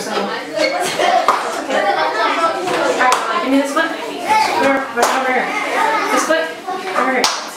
proud of Alright, give me this foot. Over, over here. This foot. Over here.